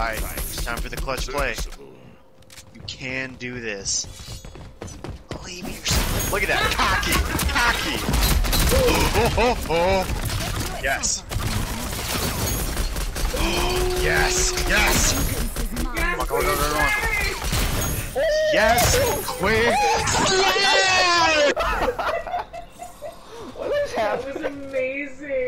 Alright, it's time for the clutch play. You can do this. Believe yourself. Look at that. Cocky! Cocky! Oh, oh, oh. Yes. yes! Yes! Come on, come on, come on, come on. Yes! Quick! What is happening? That was amazing.